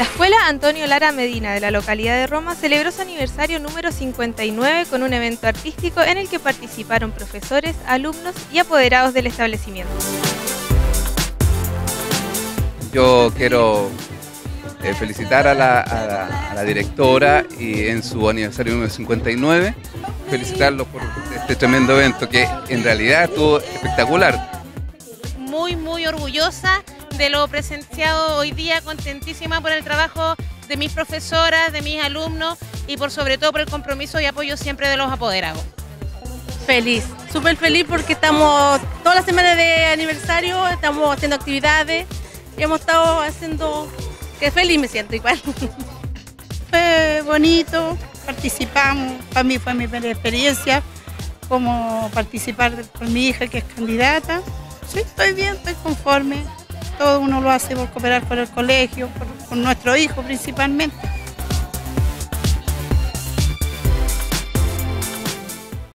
La Escuela Antonio Lara Medina de la localidad de Roma celebró su aniversario número 59 con un evento artístico en el que participaron profesores, alumnos y apoderados del establecimiento. Yo quiero eh, felicitar a la, a la- a la directora y en su aniversario número 59, felicitarlos por este tremendo evento que en realidad estuvo espectacular. muy, muy orgullosa de lo presenciado hoy día, contentísima por el trabajo de mis profesoras, de mis alumnos y por sobre todo por el compromiso y apoyo siempre de los apoderados. Feliz, súper feliz porque estamos toda la semana de aniversario, estamos haciendo actividades y hemos estado haciendo que feliz me siento igual. Fue bonito, participamos, para mí fue mi primera experiencia, como participar con mi hija que es candidata. Sí, estoy bien, estoy conforme. Todo uno lo hace por cooperar con el colegio, por- con nuestro hijo principalmente.